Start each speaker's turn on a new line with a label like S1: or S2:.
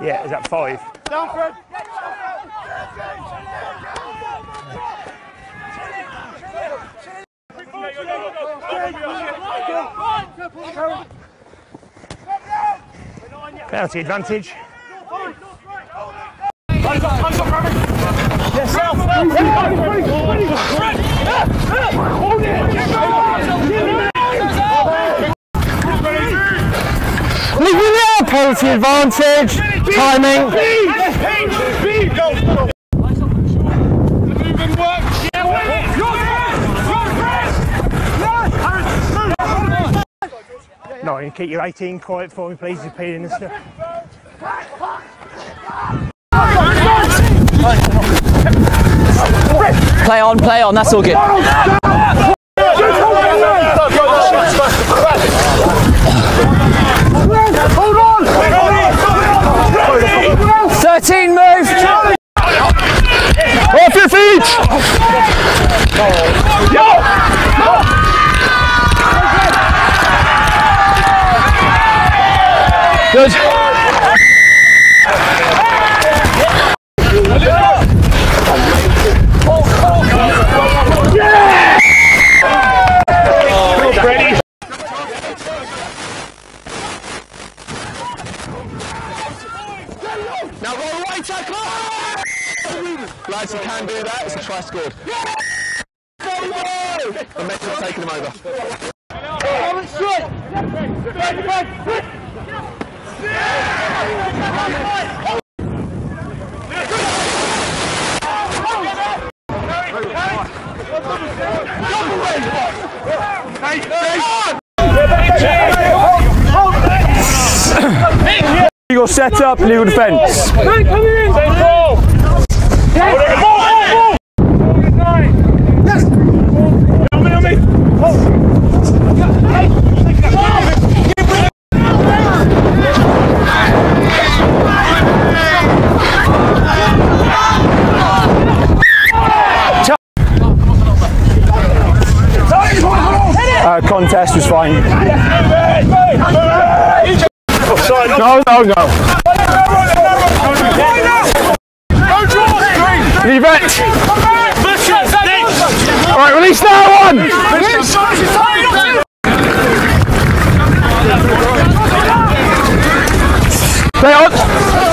S1: Yeah, is that five? Penalty advantage.
S2: Leaving there, penalty advantage. Timing.
S1: No, you keep your 18 quiet for me, please. You're peeing and stuff.
S3: Play on, play on, that's all good. Thirteen move.
S2: Off your feet! Good. Away, tackle! Lads, you can do that. It's a try scored. The Mets have taken him over. Set up, legal setup, legal defence. Uh, contest was fine. No, no, no. Leave it. All right, release that one. Stay on.